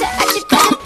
você é de